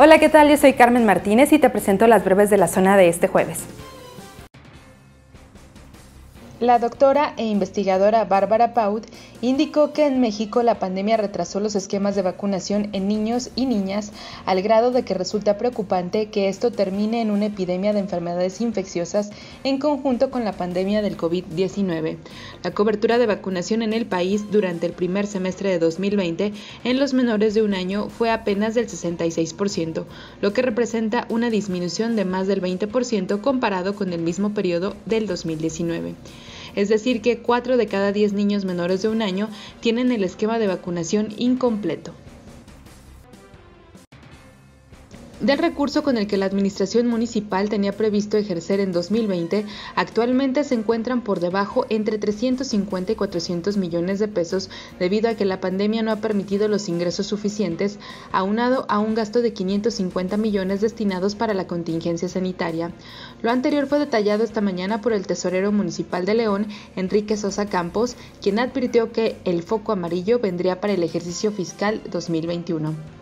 Hola, ¿qué tal? Yo soy Carmen Martínez y te presento las breves de la zona de este jueves. La doctora e investigadora Bárbara Paut indicó que en México la pandemia retrasó los esquemas de vacunación en niños y niñas al grado de que resulta preocupante que esto termine en una epidemia de enfermedades infecciosas en conjunto con la pandemia del COVID-19. La cobertura de vacunación en el país durante el primer semestre de 2020 en los menores de un año fue apenas del 66%, lo que representa una disminución de más del 20% comparado con el mismo periodo del 2019 es decir, que 4 de cada 10 niños menores de un año tienen el esquema de vacunación incompleto. Del recurso con el que la Administración Municipal tenía previsto ejercer en 2020, actualmente se encuentran por debajo entre 350 y 400 millones de pesos debido a que la pandemia no ha permitido los ingresos suficientes, aunado a un gasto de 550 millones destinados para la contingencia sanitaria. Lo anterior fue detallado esta mañana por el tesorero municipal de León, Enrique Sosa Campos, quien advirtió que el foco amarillo vendría para el ejercicio fiscal 2021.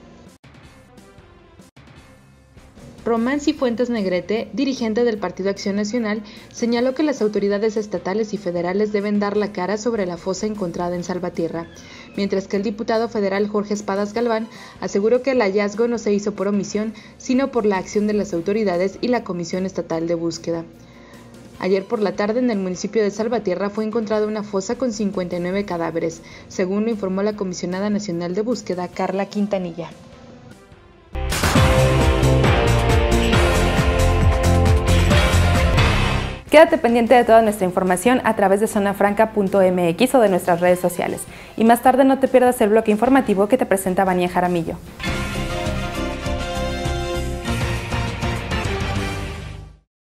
Román Cifuentes Negrete, dirigente del Partido Acción Nacional, señaló que las autoridades estatales y federales deben dar la cara sobre la fosa encontrada en Salvatierra, mientras que el diputado federal Jorge Espadas Galván aseguró que el hallazgo no se hizo por omisión, sino por la acción de las autoridades y la Comisión Estatal de Búsqueda. Ayer por la tarde en el municipio de Salvatierra fue encontrada una fosa con 59 cadáveres, según lo informó la Comisionada Nacional de Búsqueda, Carla Quintanilla. Quédate pendiente de toda nuestra información a través de zonafranca.mx o de nuestras redes sociales. Y más tarde no te pierdas el bloque informativo que te presenta Vania Jaramillo.